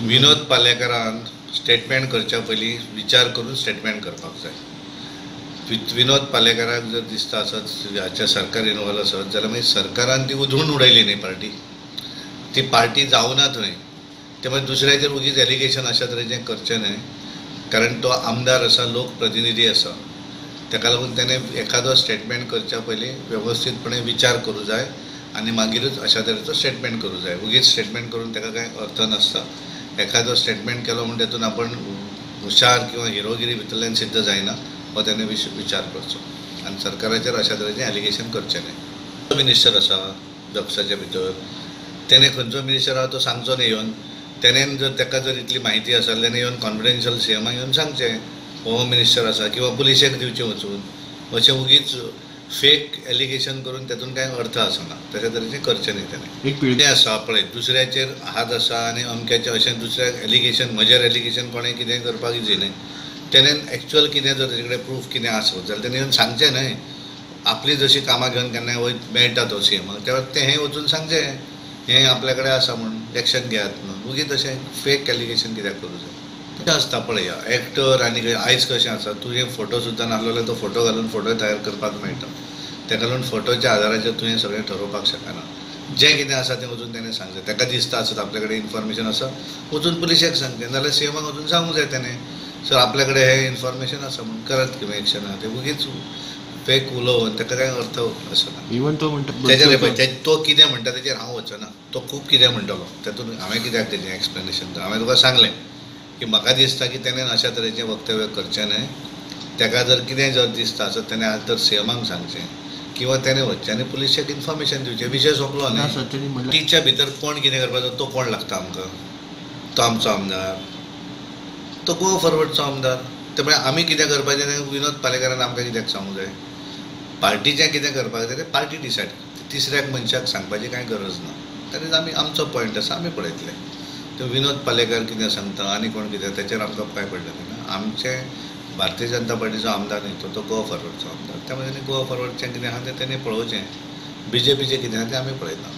विनोद पालेकरान statement करच्या पयलीं विचार करून स्टेटमेंट करपाक जाय. विनोद पालेकराक जर दिसता आसत हाच्या सरकार इनवॉल्व आसत जाल्यार मागीर सरकारान ती उधळून उडयली न्ही पार्टी. ती पार्टी जावना थंय. ते मागीर दुसऱ्याचेर उगीच एलिगेशन अशा तरेचें करचें न्हय कारण तो आमदार आसा लोकप्रतिनिधी आसा ताका लागून ताणें एखादो स्टेटमेंट करच्या पयलीं वेवस्थीतपणे विचार करूं जाय आनी मागीरच अशा तरेचो स्टेटमेंट करूं जाय. उगीच स्टेटमेंट करून ताका कांय अर्थ नासता. एखादं स्टेटमेंट केलो म्हण तातूंत आपण हुशार किंवा हिरोगिरी भितरल्यान सिद्ध जायना हो त्याने विश विचार करचो. आनी सरकाराचेर अशा तरेचें एलिगेशन करचें न्हय मिनिस्टर आसा जॉब्साच्या भितर. तेणे खंयचो मिनिस्टर आहा तो सांगचो न्ही येवन तेणेन जर ताका जर इतली म्हायती आसा जाल्यार येवन कॉन्फिडेन्शियल सी एमाक येवन सांगचें. होम मिनिस्टर आसा किंवा पुलिशेक दिवचें वचून. अशें उगीच फेक एलिगेशन करून तातूंत कांय अर्थ आसना तशे तरेचें करचें न्ही ताणें एक पिढी कितें आसा पळय दुसऱ्याचेर हात आसा आनी अमक्याचें अशें दुसऱ्याक एलिगेशन म्हजेर एलिगेशन कोणें कितें करपाक इजी न्हय तेणेन एक्चुअल कितें जर तेजे कडेन प्रूफ कितें आसत जाल्यार तेणें येवन सांगचें न्हय आपली जशी कामां घेवन केन्नाय वय मेळटा तो सी एमाक तेव्हा तें हें वचून सांगचें हें आपल्या कडेन आसा म्हणून एक्शन घेयात म्हणून. उगीच अशें फेक एलिगेशन कित्याक करूं जाय तशें आसता पळया एक्टर आनी कितें आयज कशें आसा तुजें फोटो सुद्दां नासलो जाल्यार तो फोटो घालून फोटो तयार करपाक मेळटा तेका लागून फोटोच्या आदाराचेर तुवें सगळें ठरोवपाक शकना जें कितें आसा तें वचून तेणें सांगचें ताका दिसता आसत आपल्या कडेन इन्फॉर्मेशन आसा वचून पुलिशेक सांगचें नाल्यार सी एमाक वचून सांगूंक जाय तेणें सर आपल्या कडेन हें इन्फॉर्मेशन आसा म्हणून करात किंवा एक्शन आहा तें उगीच फेक उलोवन ताका कांय अर्थ आसना इवन तो म्हणटा तेजेर पळय ते- कितें म्हणटा तेजेर हांव वचना तो खूब कितें म्हणटलो तातूंत हांवें कित्याक तेजें एक्सप्लेनेशन हांवें तुका सांगलें. की म्हाका दिसता की तेणेन अशा तरेचें वक्तव्य करचें न्हय ताका जर कितें जर दिसता आसत तेणें आज तर सीएमाक सांगचें. किंवा तेणें वचचें आनी पुलिशेक इन्फॉर्मेशन दिवचें. विशय सोंपलो ना न्ही त्यांनी टिच्या भितर कोण कितें करपाचो तो कोण लागता आमकां? तो आमचो आमदार. तो गो फॉरवर्डचो आमदार? ते म्हळ्यार आमी कितें करपाचें तें विनोद पालेकरान आमकां कित्याक सांगूंक जाय? पार्टीचें कितें करपाक जाय तें पार्टी डिसायड तिसऱ्याक मनशाक सांगपाची कांय गरज ना. तरीच आमी आमचो पॉयंट आसा आमी पळयतले. तो विनोद पालेकर कितें सांगता? आनी कोण कितें? तेचेर आमकां कांय पडलें ना? आमचें भारतीय जनता पार्टीचो आमदार न्ही तो तो गोवा फॉरवर्डचो आमदार. त्या खातीर गोवा फॉरवर्डचें कितें आहा तें तेणी पळोवचें. बी जे पीचें कितें आहा तें आमी पळयता